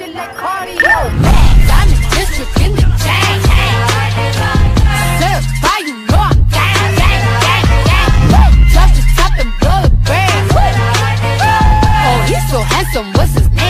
it like cardio. I'm the district in the chain. Certified, you know I'm gang, gang, gang, gang. Drop the top and blow the brand. Oh, he's so handsome, what's his name?